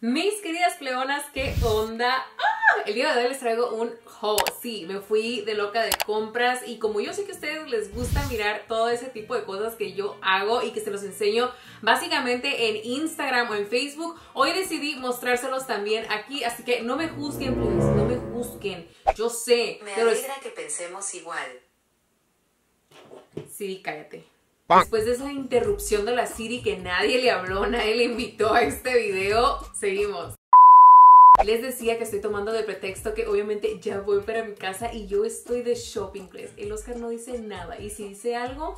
Mis queridas pleonas, ¿qué onda? ¡Ah! El día de hoy les traigo un haul. Sí, me fui de loca de compras y como yo sé que a ustedes les gusta mirar todo ese tipo de cosas que yo hago y que se los enseño básicamente en Instagram o en Facebook, hoy decidí mostrárselos también aquí, así que no me juzguen, please, no me juzguen. Yo sé, Me pero alegra que pensemos igual. Sí, cállate. Después de esa interrupción de la Siri que nadie le habló, nadie le invitó a este video, seguimos. Les decía que estoy tomando de pretexto que obviamente ya voy para mi casa y yo estoy de shopping, please. El Oscar no dice nada y si dice algo,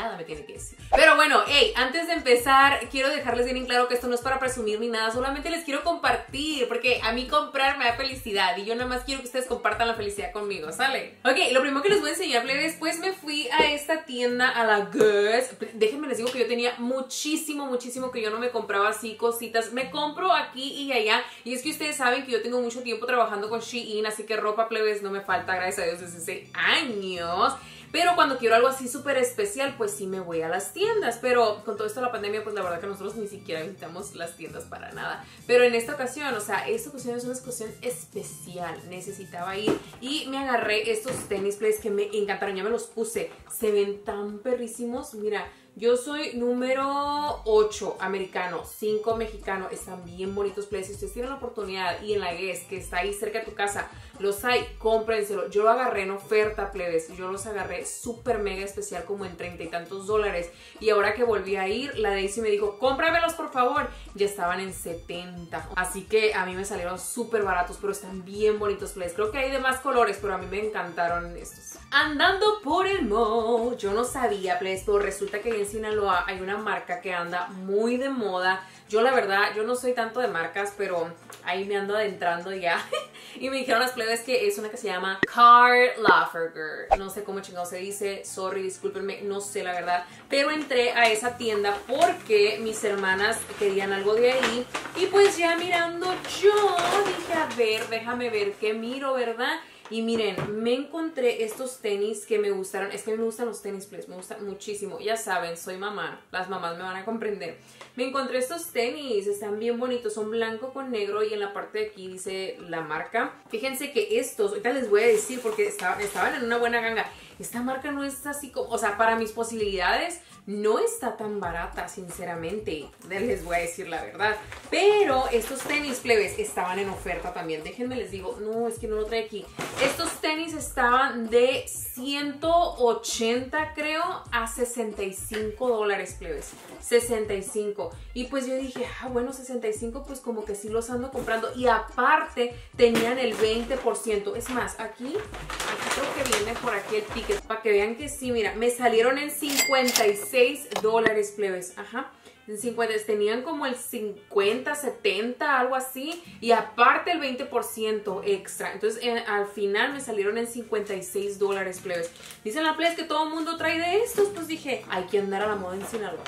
nada me tiene que decir. Pero bueno, hey, antes de empezar, quiero dejarles bien en claro que esto no es para presumir ni nada, solamente les quiero compartir, porque a mí comprar me da felicidad y yo nada más quiero que ustedes compartan la felicidad conmigo, ¿sale? Ok, lo primero que les voy a enseñar, plebes, pues me fui a esta tienda, a la Girls. Déjenme les digo que yo tenía muchísimo, muchísimo que yo no me compraba así cositas. Me compro aquí y allá, y es que ustedes saben que yo tengo mucho tiempo trabajando con Shein, así que ropa, plebes, no me falta, gracias a Dios, desde hace años. Pero cuando quiero algo así súper especial, pues sí me voy a las tiendas. Pero con todo esto de la pandemia, pues la verdad que nosotros ni siquiera visitamos las tiendas para nada. Pero en esta ocasión, o sea, esta ocasión es una ocasión especial. Necesitaba ir y me agarré estos tenis plays que me encantaron. Ya me los puse. Se ven tan perrísimos. Mira, yo soy número 8 americano, 5 mexicano. Están bien bonitos plays. Si ustedes tienen la oportunidad y en la Guess, que está ahí cerca de tu casa, los hay, cómprenselo. Yo lo agarré en oferta, plebes. Yo los agarré súper mega especial, como en treinta y tantos dólares. Y ahora que volví a ir, la Daisy me dijo, cómpramelos por favor. Ya estaban en 70. Así que a mí me salieron súper baratos, pero están bien bonitos, plebes. Creo que hay de más colores, pero a mí me encantaron estos. Andando por el mall, yo no sabía, plebes, pero resulta que en Sinaloa hay una marca que anda muy de moda. Yo la verdad, yo no soy tanto de marcas, pero ahí me ando adentrando ya. y me dijeron las plebes que es una que se llama Karl Lagerfeld. No sé cómo chingado se dice, sorry, discúlpenme, no sé la verdad. Pero entré a esa tienda porque mis hermanas querían algo de ahí. Y pues ya mirando yo, dije, a ver, déjame ver qué miro, ¿verdad? Y miren, me encontré estos tenis que me gustaron. Es que me gustan los tenis, please. Me gustan muchísimo. Ya saben, soy mamá. Las mamás me van a comprender. Me encontré estos tenis. Están bien bonitos. Son blanco con negro. Y en la parte de aquí dice la marca. Fíjense que estos, ahorita les voy a decir porque estaban, estaban en una buena ganga. Esta marca no es así como, o sea, para mis posibilidades no está tan barata, sinceramente. Les voy a decir la verdad. Pero estos tenis plebes estaban en oferta también. Déjenme les digo, no, es que no lo trae aquí. Estos tenis estaban de 180 creo a 65 dólares plebes. 65. Y pues yo dije, ah, bueno, 65 pues como que sí los ando comprando. Y aparte tenían el 20%. Es más, aquí, aquí creo que viene por aquí el ticket. Para que vean que sí, mira, me salieron en 56 dólares plebes. Ajá. En 50, tenían como el 50, 70, algo así, y aparte el 20% extra. Entonces, eh, al final me salieron en 56 dólares, plebes. Dicen la plebes que todo el mundo trae de estos, pues dije, hay que andar a la moda en Sinaloa.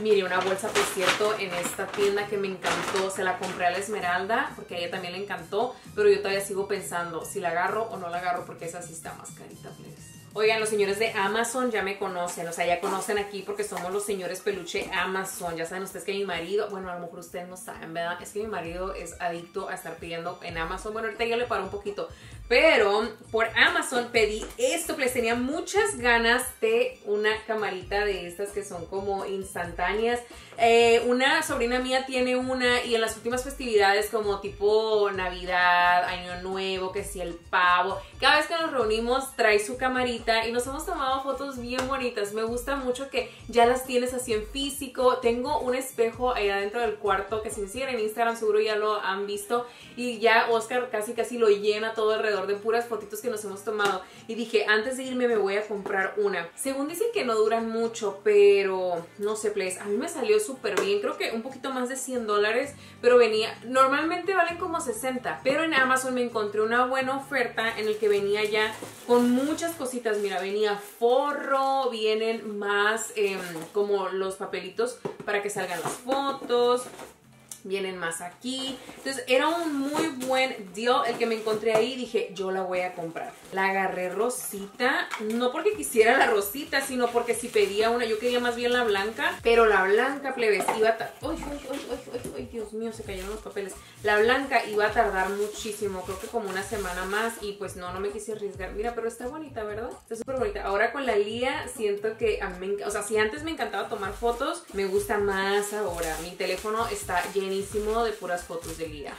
Mire, una bolsa, por cierto, en esta tienda que me encantó. Se la compré a la Esmeralda porque a ella también le encantó. Pero yo todavía sigo pensando si la agarro o no la agarro porque esa sí está más carita, plebes. Oigan, los señores de Amazon ya me conocen, o sea, ya conocen aquí porque somos los señores peluche Amazon. Ya saben ustedes que mi marido, bueno, a lo mejor ustedes no saben, ¿verdad? Es que mi marido es adicto a estar pidiendo en Amazon. Bueno, ahorita ya le paro un poquito, pero por Amazon pedí esto, que les tenía muchas ganas de una camarita de estas que son como instantáneas. Eh, una sobrina mía tiene una y en las últimas festividades como tipo Navidad, Año Nuevo, que si el pavo, cada vez que nos reunimos trae su camarita y nos hemos tomado fotos bien bonitas. Me gusta mucho que ya las tienes así en físico. Tengo un espejo ahí adentro del cuarto que si me siguen en Instagram seguro ya lo han visto y ya Oscar casi casi lo llena todo alrededor de puras fotitos que nos hemos tomado. Y dije antes de irme me voy a comprar una. Según dicen que no duran mucho, pero no sé, please, a mí me salió súper bien, creo que un poquito más de 100 dólares, pero venía, normalmente valen como 60, pero en Amazon me encontré una buena oferta en el que venía ya con muchas cositas, mira, venía forro, vienen más eh, como los papelitos para que salgan las fotos, vienen más aquí. Entonces era un muy buen deal el que me encontré ahí. Dije, yo la voy a comprar. La agarré rosita, no porque quisiera la rosita, sino porque si pedía una, yo quería más bien la blanca. Pero la blanca, plebes, iba a... ta- Uy, uy, uy, uy, uy, uy. Dios mío, se cayeron los papeles. La blanca iba a tardar muchísimo, creo que como una semana más y pues no, no me quise arriesgar. Mira, pero está bonita, ¿verdad? Está súper bonita. Ahora con la Lía siento que a mí me O sea, si antes me encantaba tomar fotos, me gusta más ahora. Mi teléfono está llenísimo de puras fotos de Lía.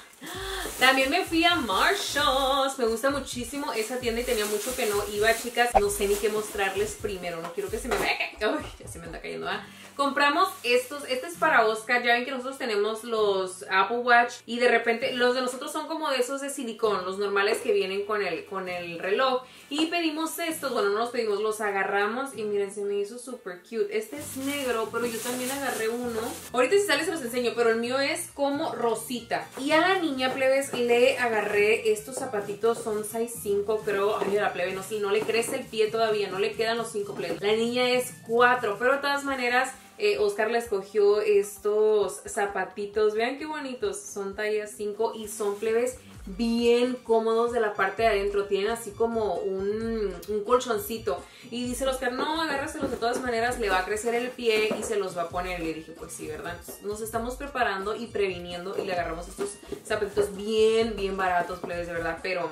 También me fui a Marshalls. Me gusta muchísimo esa tienda y tenía mucho que no iba, chicas. No sé ni qué mostrarles primero. No quiero que se me vea. Uy, ya se me anda cayendo, ¿ah? Compramos estos, este es para Oscar, ya ven que nosotros tenemos los Apple Watch y de repente los de nosotros son como de esos de silicón, los normales que vienen con el, con el reloj y pedimos estos, bueno no los pedimos, los agarramos y miren se me hizo súper cute, este es negro pero yo también agarré uno, ahorita si sale se los enseño, pero el mío es como rosita y a la niña plebes le agarré estos zapatitos, son size 5 creo, ay la plebe no, si no le crece el pie todavía, no le quedan los 5 plebes, la niña es 4, pero de todas maneras eh, Oscar le escogió estos zapatitos. Vean qué bonitos. Son talla 5 y son plebes bien cómodos de la parte de adentro. Tienen así como un, colchoncito. Y dice Oscar, no, agárraselos de todas maneras, le va a crecer el pie y se los va a poner. Le dije, pues sí, ¿verdad? nos estamos preparando y previniendo y le agarramos estos zapatitos bien, bien baratos, plebes, de verdad. Pero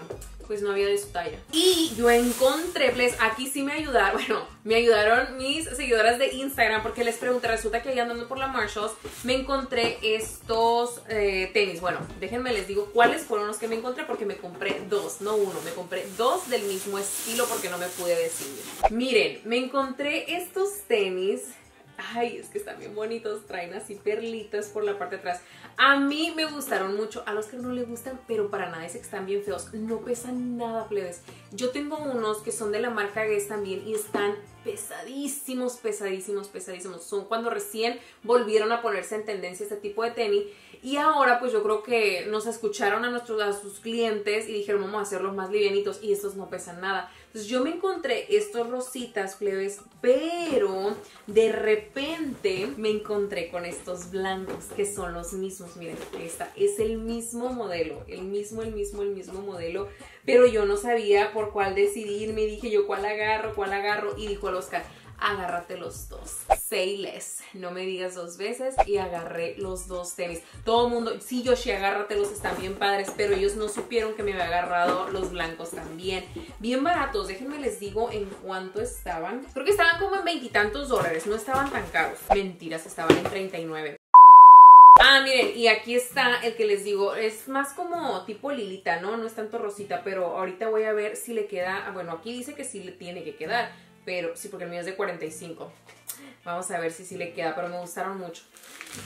pues no había de su talla. Y yo encontré, pues aquí sí me ayudaron, bueno, me ayudaron mis seguidoras de Instagram porque les pregunté, resulta que ahí andando por la Marshalls me encontré estos eh, tenis. Bueno, déjenme les digo cuáles fueron los que me encontré porque me compré dos, no uno, me compré dos del mismo estilo porque no me pude decidir. Miren, me encontré estos tenis Ay, es que están bien bonitos, traen así perlitas por la parte de atrás. A mí me gustaron mucho, a los que no les gustan, pero para nada es que están bien feos. No pesan nada, plebes. Yo tengo unos que son de la marca Guess también y están pesadísimos, pesadísimos, pesadísimos. Son cuando recién volvieron a ponerse en tendencia este tipo de tenis y ahora pues yo creo que nos escucharon a, nuestros, a sus clientes y dijeron vamos a hacerlos más livianitos y estos no pesan nada. Yo me encontré estos rositas plebes, pero de repente me encontré con estos blancos que son los mismos. Miren, esta es el mismo modelo, el mismo, el mismo, el mismo modelo. Pero yo no sabía por cuál decidirme. Dije yo cuál agarro, cuál agarro. Y dijo el Oscar, agárrate los dos. No me digas dos veces y agarré los dos tenis. Todo el mundo, sí, Yoshi, agárratelos, están bien padres, pero ellos no supieron que me había agarrado los blancos también. Bien baratos, déjenme les digo en cuánto estaban. Creo que estaban como en veintitantos dólares, no estaban tan caros. Mentiras, estaban en 39. Ah, miren, y aquí está el que les digo, es más como tipo lilita, ¿no? No es tanto rosita, pero ahorita voy a ver si le queda, ah, bueno, aquí dice que sí le tiene que quedar, pero sí, porque el mío es de 45. Vamos a ver si sí le queda, pero me gustaron mucho.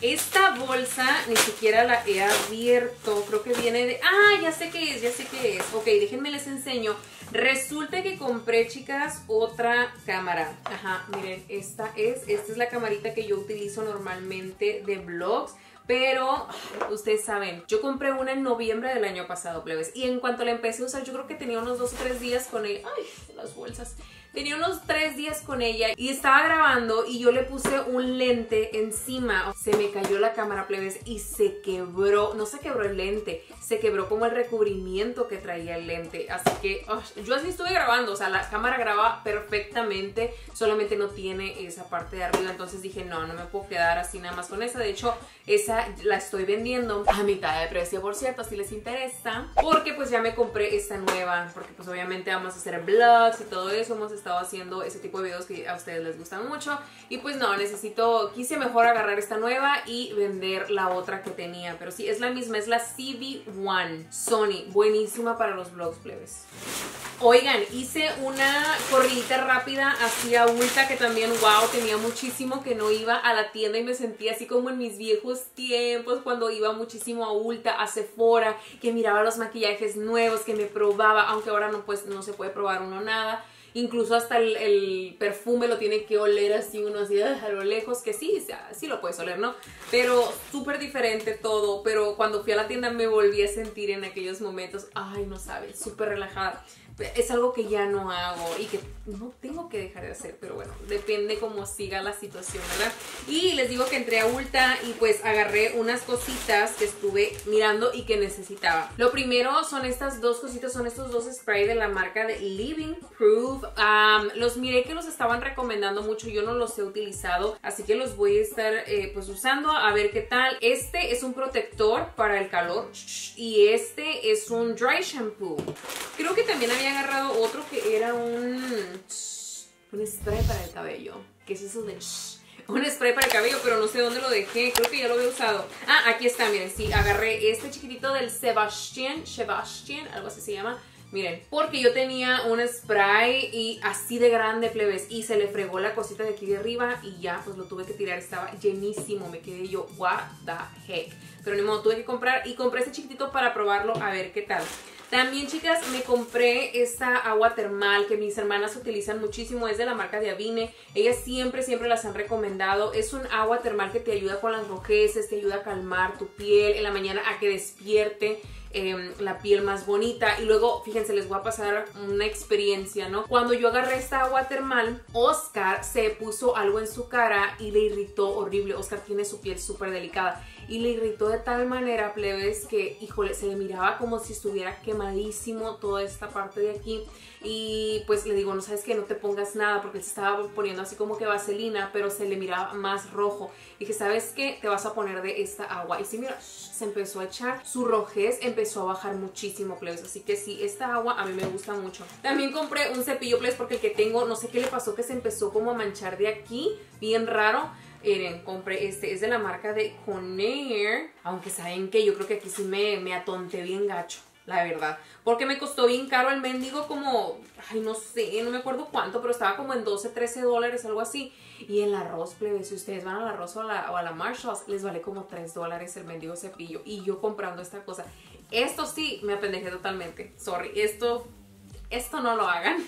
Esta bolsa ni siquiera la he abierto, creo que viene de... Ah, ya sé qué es, ya sé qué es. Ok, déjenme les enseño. Resulta que compré, chicas, otra cámara. Ajá, miren, esta es, esta es la camarita que yo utilizo normalmente de vlogs. Pero ustedes saben, yo compré una en noviembre del año pasado, plebes. Y en cuanto la empecé a usar, yo creo que tenía unos dos o tres días con ella. Ay, las bolsas. Tenía unos tres días con ella y estaba grabando y yo le puse un lente encima. Se me cayó la cámara, plebes, y se quebró. No se quebró el lente, se quebró como el recubrimiento que traía el lente. Así que yo así estuve grabando. O sea, la cámara graba perfectamente, solamente no tiene esa parte de arriba. Entonces dije, no, no me puedo quedar así nada más con esa. De hecho, esa la estoy vendiendo a mitad de precio, por cierto, si les interesa. Porque pues ya me compré esta nueva, porque pues obviamente vamos a hacer vlogs y todo eso. Hemos estado haciendo ese tipo de videos que a ustedes les gustan mucho. Y pues no, necesito, quise mejor agarrar esta nueva y vender la otra que tenía. Pero sí, es la misma, es la CB1 Sony. Buenísima para los vlogs plebes. Oigan, hice una corridita rápida hacia Ulta que también, wow, tenía muchísimo que no iba a la tienda y me sentía así como en mis viejos tiempos cuando iba muchísimo a Ulta, a Sephora, que miraba los maquillajes nuevos, que me probaba, aunque ahora no, pues, no se puede probar uno nada incluso hasta el, perfume lo tiene que oler así uno así a lo lejos, que sí, sí lo puedes oler, ¿no? Pero súper diferente todo, pero cuando fui a la tienda me volví a sentir en aquellos momentos, ay, no sabes, súper relajada. Es algo que ya no hago y que no tengo que dejar de hacer, pero bueno, depende cómo siga la situación, ¿verdad? Y les digo que entré a Ulta y pues agarré unas cositas que estuve mirando y que necesitaba. Lo primero son estas dos cositas, son estos dos sprays de la marca de Living Proof. los miré que los estaban recomendando mucho, yo no los he utilizado, así que los voy a estar eh, pues usando a ver qué tal. Este es un protector para el calor y este es un dry shampoo. Creo que también había agarrado otro que era un, un spray para el cabello. ¿Qué es eso de un spray para el cabello, pero no sé dónde lo dejé. Creo que ya lo había usado. Ah, aquí está, miren, sí, agarré este chiquitito del Sebastian, Sebastian, algo así se llama. Miren, porque yo tenía un spray y así de grande, plebes, y se le fregó la cosita de aquí de arriba y ya, pues lo tuve que tirar, estaba llenísimo, me quedé yo, what the heck. Pero ni modo, tuve que comprar y compré este chiquitito para probarlo a ver qué tal. También, chicas, me compré esta agua termal que mis hermanas utilizan muchísimo. Es de la marca de Avine. Ellas siempre, siempre las han recomendado. Es un agua termal que te ayuda con las rojeces, te ayuda a calmar tu piel en la mañana a que despierte. Em, la piel más bonita y luego fíjense les voy a pasar una experiencia no cuando yo agarré esta agua termal Oscar se puso algo en su cara y le irritó horrible Oscar tiene su piel súper delicada y le irritó de tal manera, plebes, que, híjole, se le miraba como si estuviera quemadísimo toda esta parte de aquí. Y pues le digo, no sabes que no te pongas nada porque se estaba poniendo así como que vaselina, pero se le miraba más rojo. Y que, ¿sabes qué? Te vas a poner de esta agua. Y sí, mira, se empezó a echar, su rojez empezó a bajar muchísimo, plebes. Así que sí, esta agua a mí me gusta mucho. También compré un cepillo, plebes, porque el que tengo, no sé qué le pasó, que se empezó como a manchar de aquí, bien raro Miren, compré este, es de la marca de Conair. Aunque saben que yo creo que aquí sí me, me atonté bien gacho, la verdad. Porque me costó bien caro el mendigo como, ay no sé, no me acuerdo cuánto, pero estaba como en 12, 13 dólares, algo así. Y el arroz, plebe, si ustedes van al arroz o a la, Marshalls, les vale como 3 dólares el mendigo cepillo. Y yo comprando esta cosa. Esto sí, me apendejé totalmente. Sorry, esto, esto no lo hagan.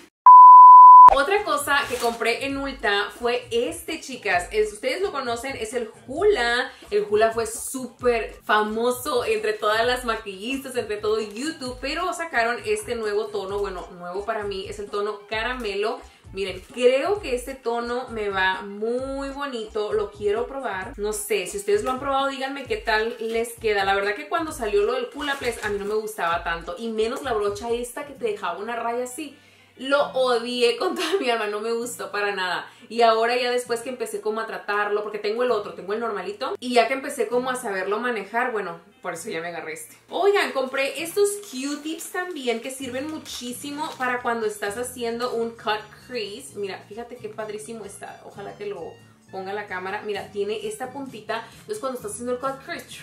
Otra cosa que compré en Ulta fue este, chicas. ustedes lo conocen, es el Hula. El Hula fue súper famoso entre todas las maquillistas, entre todo YouTube, pero sacaron este nuevo tono. Bueno, nuevo para mí, es el tono caramelo. Miren, creo que este tono me va muy bonito, lo quiero probar. No sé, si ustedes lo han probado, díganme qué tal les queda. La verdad que cuando salió lo del Hula Place a mí no me gustaba tanto. Y menos la brocha esta que te dejaba una raya así lo odié con toda mi alma, no me gustó para nada. Y ahora ya después que empecé como a tratarlo, porque tengo el otro, tengo el normalito, y ya que empecé como a saberlo manejar, bueno, por eso ya me agarré este. Oigan, compré estos Q-tips también que sirven muchísimo para cuando estás haciendo un cut crease. Mira, fíjate qué padrísimo está, ojalá que lo ponga la cámara. Mira, tiene esta puntita, entonces cuando estás haciendo el cut crease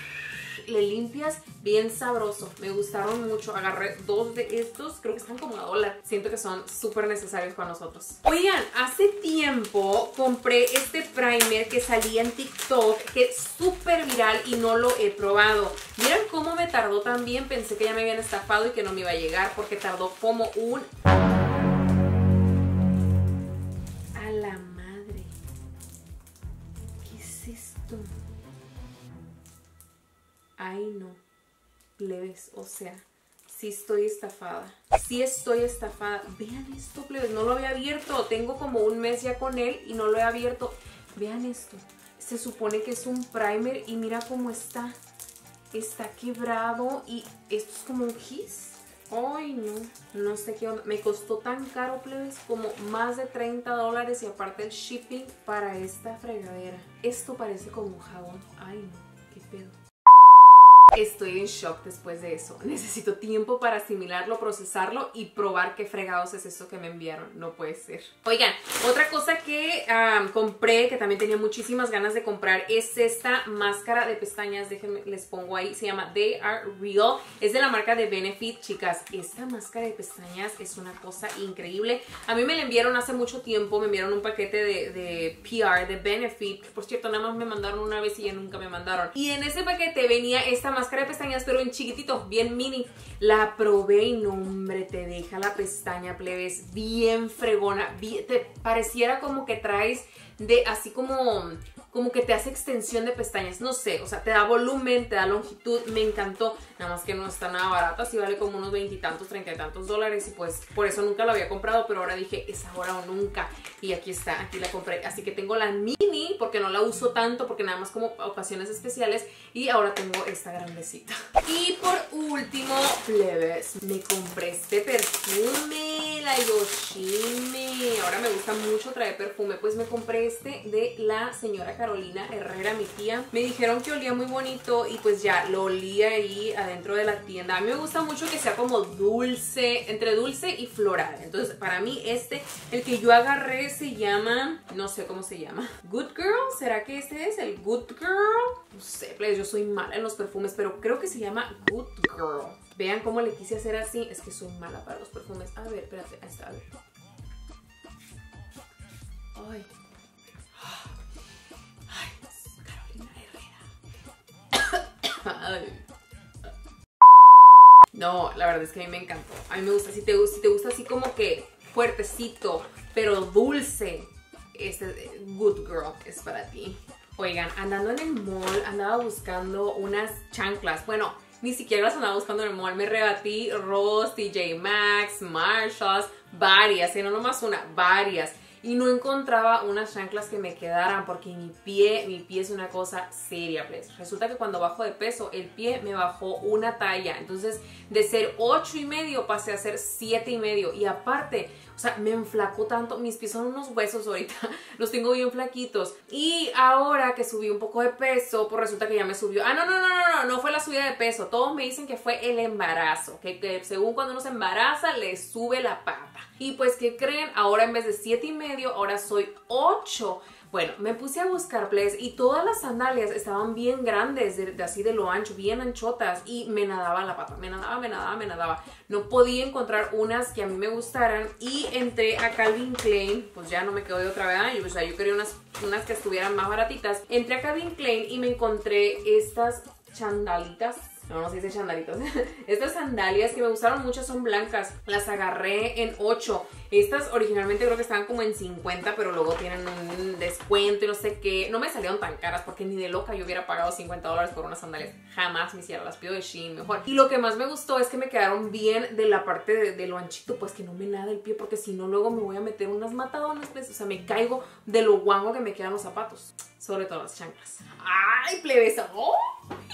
le limpias bien sabroso. Me gustaron mucho. Agarré dos de estos, creo que están como a dólar. Siento que son súper necesarios para nosotros. Oigan, hace tiempo compré este primer que salía en TikTok, que es súper viral y no lo he probado. Miren cómo me tardó también. Pensé que ya me habían estafado y que no me iba a llegar porque tardó como un... ay no, plebes, o sea, sí estoy estafada, sí estoy estafada. Vean esto, plebes, no lo había abierto, tengo como un mes ya con él y no lo he abierto. Vean esto, se supone que es un primer y mira cómo está. Está quebrado y esto es como un kiss. Ay, no, no sé qué onda. Me costó tan caro, plebes, como más de 30 dólares y aparte el shipping para esta fregadera. Esto parece como un jabón. Ay, no, qué pedo. Estoy en shock después de eso. Necesito tiempo para asimilarlo, procesarlo y probar qué fregados es esto que me enviaron. No puede ser. Oigan, otra cosa que compré, que también tenía muchísimas ganas de comprar, es esta máscara de pestañas. Déjenme, les pongo ahí. Se llama They Are Real. Es de la marca de Benefit, chicas. Esta máscara de pestañas es una cosa increíble. A mí me la enviaron hace mucho tiempo. Me enviaron un paquete de, de PR, de Benefit. Por cierto, nada más me mandaron una vez y ya nunca me mandaron. Y en ese paquete venía esta máscara máscara de pestañas, pero en chiquitito, bien mini. La probé y no, hombre, te deja la pestaña, plebes, bien fregona. te pareciera como que traes de así como como que te hace extensión de pestañas, no sé, o sea, te da volumen, te da longitud, me encantó, nada más que no está nada barata, sí vale como unos veintitantos, treinta y tantos dólares y pues por eso nunca lo había comprado, pero ahora dije, es ahora o nunca y aquí está, aquí la compré, así que tengo la mini porque no la uso tanto, porque nada más como ocasiones especiales y ahora tengo esta grandecita. Y por último, plebes, me compré este perfume, la Yoshime, ahora me gusta mucho traer perfume, pues me compré este de la señora Carolina Herrera, mi tía. Me dijeron que olía muy bonito y pues ya lo olí ahí adentro de la tienda. A mí me gusta mucho que sea como dulce, entre dulce y floral. Entonces para mí este, el que yo agarré se llama, no sé cómo se llama, Good Girl. ¿Será que este es el Good Girl? No sé, pues yo soy mala en los perfumes, pero creo que se llama Good Girl. Vean cómo le quise hacer así. Es que soy mala para los perfumes. A ver, espérate. Ahí está, a ver. Ay, No, la verdad es que a mí me encantó. A mí me gusta, si te, gusta así como que fuertecito, pero dulce, este Good Girl es para ti. Oigan, andando en el mall, andaba buscando unas chanclas. Bueno, ni siquiera las andaba buscando en el mall. Me rebatí Ross, TJ Maxx, Marshalls, varias, y ¿eh? no nomás una, varias y no encontraba unas chanclas que me quedaran porque mi pie, mi pie es una cosa seria, pues. Resulta que cuando bajo de peso, el pie me bajó una talla. Entonces, de ser 8 y medio pasé a ser 7 y medio. Y aparte, o sea, me enflacó tanto. Mis pies son unos huesos ahorita. Los tengo bien flaquitos. Y ahora que subí un poco de peso, pues resulta que ya me subió. Ah, no, no, no, no, no, no fue la subida de peso. Todos me dicen que fue el embarazo. Que, que según cuando uno se embaraza, le sube la pata. Y pues, ¿qué creen? Ahora en vez de 7 y medio, ahora soy 8. Bueno, me puse a buscar plays y todas las sandalias estaban bien grandes, de, así de lo ancho, bien anchotas y me nadaba la pata, me nadaba, me nadaba, me nadaba. No podía encontrar unas que a mí me gustaran y entré a Calvin Klein, pues ya no me quedo de otra vez, o sea, yo quería unas, unas que estuvieran más baratitas. Entré a Calvin Klein y me encontré estas chandalitas no, no se dice chandalitos. Estas sandalias que me gustaron mucho son blancas. Las agarré en 8. Estas originalmente creo que estaban como en 50, pero luego tienen un descuento y no sé qué. No me salieron tan caras porque ni de loca yo hubiera pagado 50 dólares por unas sandalias. Jamás me hiciera. Las pido de Shein mejor. Y lo que más me gustó es que me quedaron bien de la parte de, lo anchito, pues que no me nada el pie porque si no luego me voy a meter unas matadonas. Pues, o sea, me caigo de lo guango que me quedan los zapatos. Sobre todo las chanclas. ¡Ay, plebesa! ¡Oh!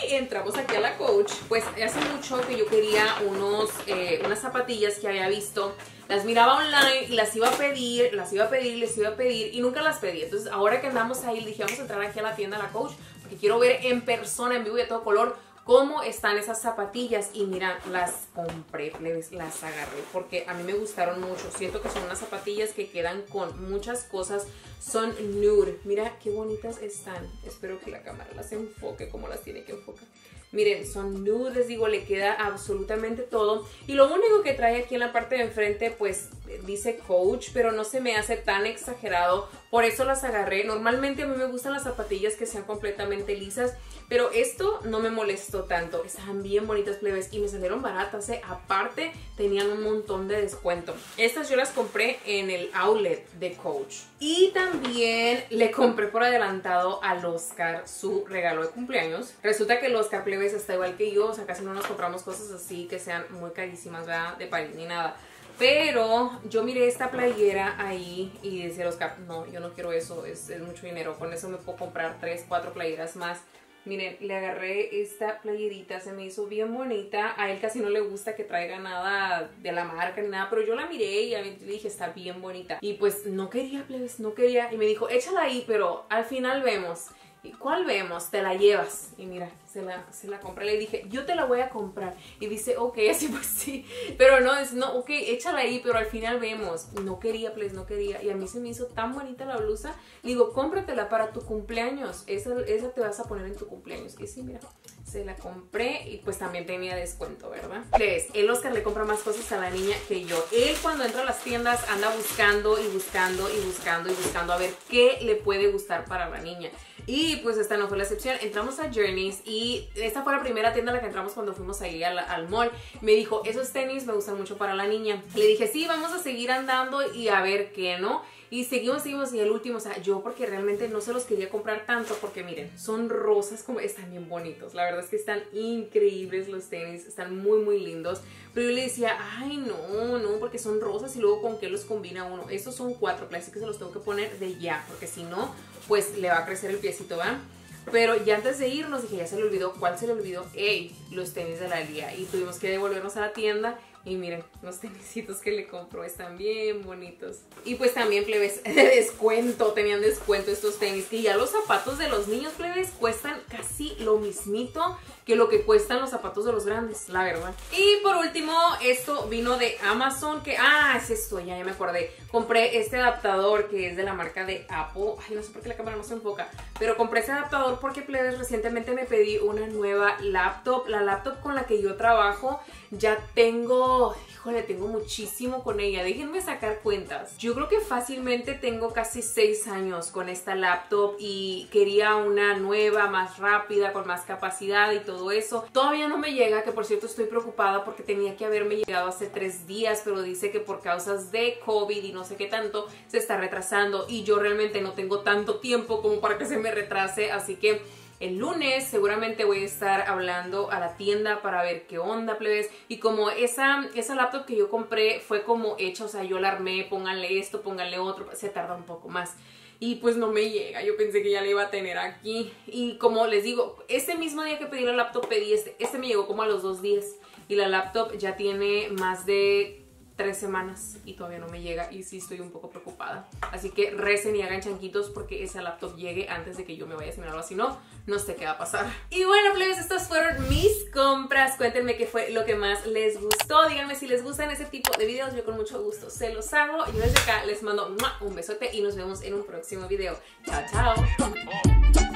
entramos aquí a la coach. Pues hace mucho que yo quería unos, eh, unas zapatillas que había visto. Las miraba online y las iba a pedir, las iba a pedir, les iba a pedir y nunca las pedí. Entonces ahora que andamos ahí, dije vamos a entrar aquí a la tienda a la coach porque quiero ver en persona, en vivo y de todo color cómo están esas zapatillas y mira, las compré, las agarré porque a mí me gustaron mucho. Siento que son unas zapatillas que quedan con muchas cosas, son nude. Mira qué bonitas están. Espero que la cámara las enfoque como las tiene que enfocar. Miren, son nude, les digo, le queda absolutamente todo. Y lo único que trae aquí en la parte de enfrente, pues dice coach, pero no se me hace tan exagerado. Por eso las agarré. Normalmente a mí me gustan las zapatillas que sean completamente lisas. Pero esto no me molestó tanto. Estaban bien bonitas plebes y me salieron baratas. ¿eh? Aparte, tenían un montón de descuento. Estas yo las compré en el outlet de Coach. Y también le compré por adelantado al Oscar su regalo de cumpleaños. Resulta que el Oscar plebes está igual que yo. O sea, casi no nos compramos cosas así que sean muy carísimas, ¿verdad? De París ni nada. Pero yo miré esta playera ahí y decía Oscar, no, yo no quiero eso, es, es mucho dinero. Con eso me puedo comprar 3, 4 playeras más. Miren, le agarré esta playerita, se me hizo bien bonita. A él casi no le gusta que traiga nada de la marca ni nada, pero yo la miré y a mí le dije, está bien bonita. Y pues no quería, plebes, no quería. Y me dijo, échala ahí, pero al final vemos. ¿Y cuál vemos? Te la llevas. Y mira, se la, se la compré. Le dije, yo te la voy a comprar. Y dice, ok, así pues sí. Pero no, es, no, ok, échala ahí, pero al final vemos. No quería, pues, no quería. Y a mí se me hizo tan bonita la blusa. Le digo, cómpratela para tu cumpleaños. Esa, esa te vas a poner en tu cumpleaños. Y sí, mira, se la compré y pues también tenía descuento, ¿verdad? Tres, el Oscar le compra más cosas a la niña que yo. Él cuando entra a las tiendas anda buscando y buscando y buscando y buscando a ver qué le puede gustar para la niña. Y pues esta no fue la excepción. Entramos a Journeys y esta fue la primera tienda a la que entramos cuando fuimos ahí al, al mall. Me dijo, esos tenis me gustan mucho para la niña. Le dije, sí, vamos a seguir andando y a ver qué, ¿no? Y seguimos, seguimos y el último, o sea, yo porque realmente no se los quería comprar tanto porque miren, son rosas como están bien bonitos. La verdad es que están increíbles los tenis, están muy muy lindos. Pero yo le decía, ay no, no, porque son rosas y luego con qué los combina uno. Estos son cuatro, así que se los tengo que poner de ya, porque si no, pues le va a crecer el piecito, ¿va? Pero ya antes de irnos dije, ya se le olvidó, ¿cuál se le olvidó? Ey, los tenis de la Lía. Y tuvimos que devolvernos a la tienda y miren, los tenisitos que le compró están bien bonitos. Y pues también, plebes, de descuento, tenían descuento estos tenis. Que ya los zapatos de los niños, plebes, cuestan casi lo mismito que lo que cuestan los zapatos de los grandes, la verdad. Y por último, esto vino de Amazon, que, ah, es esto, ya, ya me acordé. Compré este adaptador que es de la marca de Apple. Ay, no sé por qué la cámara no se enfoca. Pero compré este adaptador porque, plebes, recientemente me pedí una nueva laptop. La laptop con la que yo trabajo ya tengo, híjole, tengo muchísimo con ella. Déjenme sacar cuentas. Yo creo que fácilmente tengo casi 6 años con esta laptop y quería una nueva, más rápida, con más capacidad y todo eso. Todavía no me llega, que por cierto estoy preocupada porque tenía que haberme llegado hace 3 días, pero dice que por causas de COVID y no sé qué tanto, se está retrasando y yo realmente no tengo tanto tiempo como para que se me retrase, así que el lunes seguramente voy a estar hablando a la tienda para ver qué onda, plebes. Y como esa, esa laptop que yo compré fue como hecha, o sea, yo la armé, pónganle esto, pónganle otro, se tarda un poco más. Y pues no me llega, yo pensé que ya la iba a tener aquí. Y como les digo, ese mismo día que pedí la laptop pedí este, este me llegó como a los dos días. Y la laptop ya tiene más de tres semanas y todavía no me llega y sí estoy un poco preocupada. Así que recen y hagan chanquitos porque esa laptop llegue antes de que yo me vaya a seminarlo. Si no, no sé qué va a pasar. Y bueno, plebes, estas fueron mis compras. Cuéntenme qué fue lo que más les gustó. Díganme si les gustan ese tipo de videos. Yo con mucho gusto se los hago. Yo desde acá les mando un besote y nos vemos en un próximo video. Chao, chao.